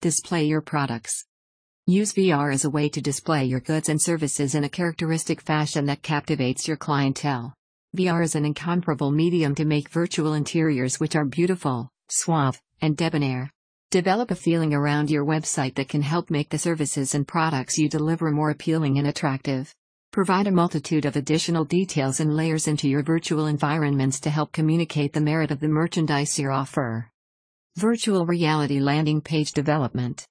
Display your products. Use VR as a way to display your goods and services in a characteristic fashion that captivates your clientele. VR is an incomparable medium to make virtual interiors which are beautiful, suave, and debonair. Develop a feeling around your website that can help make the services and products you deliver more appealing and attractive. Provide a multitude of additional details and layers into your virtual environments to help communicate the merit of the merchandise you offer. Virtual Reality Landing Page Development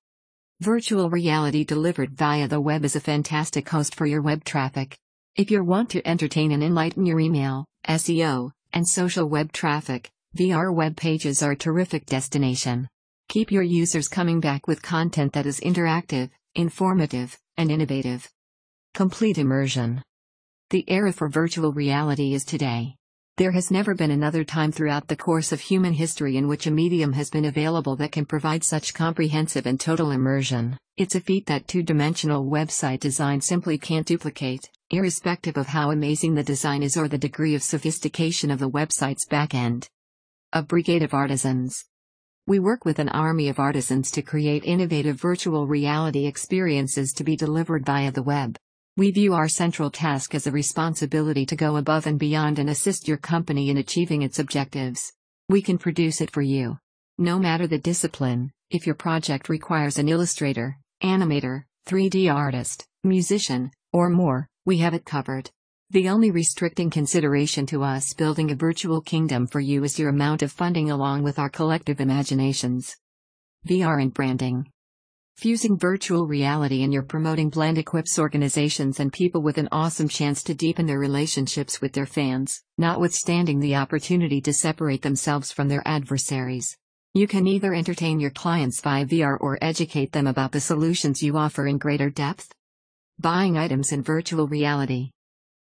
Virtual reality delivered via the web is a fantastic host for your web traffic. If you want to entertain and enlighten your email, SEO, and social web traffic, VR web pages are a terrific destination. Keep your users coming back with content that is interactive, informative, and innovative. Complete immersion. The era for virtual reality is today. There has never been another time throughout the course of human history in which a medium has been available that can provide such comprehensive and total immersion. It's a feat that two dimensional website design simply can't duplicate, irrespective of how amazing the design is or the degree of sophistication of the website's backend. A brigade of artisans. We work with an army of artisans to create innovative virtual reality experiences to be delivered via the web. We view our central task as a responsibility to go above and beyond and assist your company in achieving its objectives. We can produce it for you. No matter the discipline, if your project requires an illustrator, animator, 3D artist, musician, or more, we have it covered. The only restricting consideration to us building a virtual kingdom for you is your amount of funding along with our collective imaginations. VR and branding. Fusing virtual reality and your promoting blend equips organizations and people with an awesome chance to deepen their relationships with their fans, notwithstanding the opportunity to separate themselves from their adversaries. You can either entertain your clients via VR or educate them about the solutions you offer in greater depth. Buying items in virtual reality.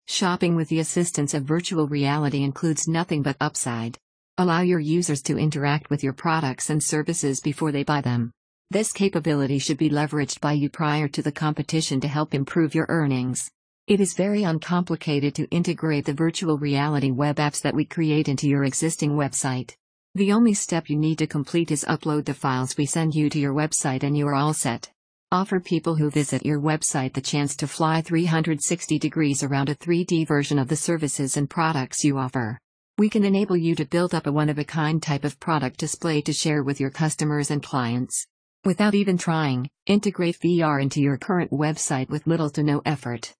Shopping with the assistance of virtual reality includes nothing but upside. Allow your users to interact with your products and services before they buy them. This capability should be leveraged by you prior to the competition to help improve your earnings. It is very uncomplicated to integrate the virtual reality web apps that we create into your existing website. The only step you need to complete is upload the files we send you to your website and you are all set. Offer people who visit your website the chance to fly 360 degrees around a 3D version of the services and products you offer. We can enable you to build up a one of a kind type of product display to share with your customers and clients. Without even trying, integrate VR into your current website with little to no effort.